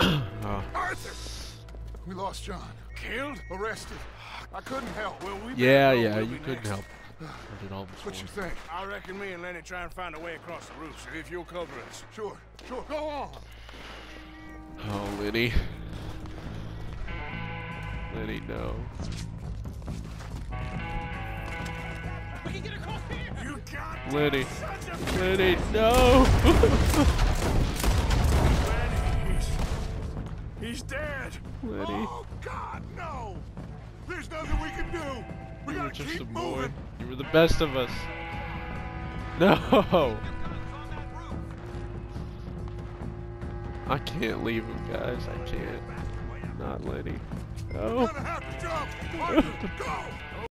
oh. Arthur! We lost John. Killed? Arrested. I couldn't help. Well, we Yeah, yeah, who'll you couldn't next. help. I did all What you think? I reckon me and Lenny try and find a way across the roof, so if you'll cover us. Sure, sure. Go on. Oh, Lenny. Lenny, no. We can get across here! You got Lenny. Lenny, no! he's dead. Lenny. Oh, God, no! There's nothing we can do. We You were gotta just a keep boy. moving. You were the best of us. No! I can't leave him, guys. I can't. Not Lenny. We're